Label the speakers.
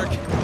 Speaker 1: work.